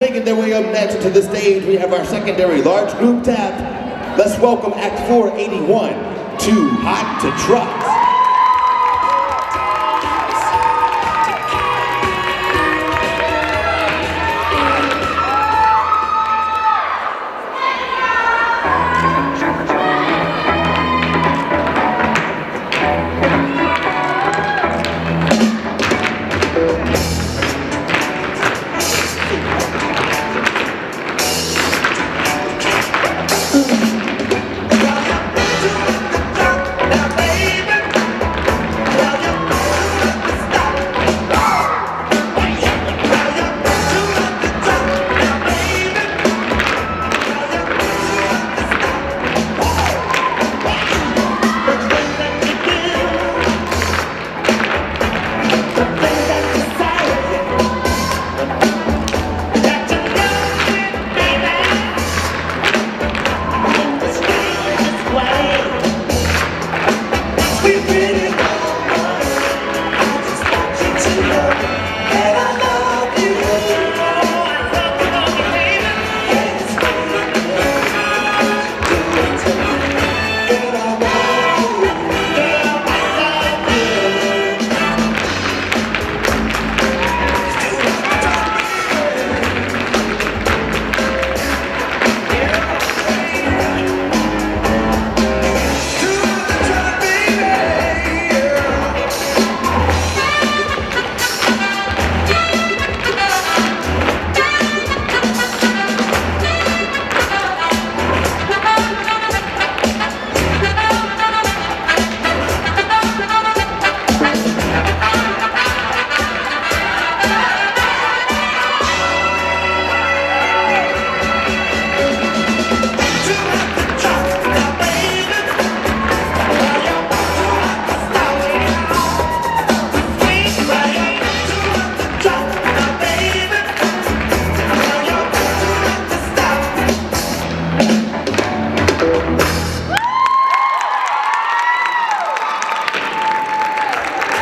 Making their way up next to the stage, we have our secondary large group tap. Let's welcome Act 481 Too Hot to Trot. Ooh.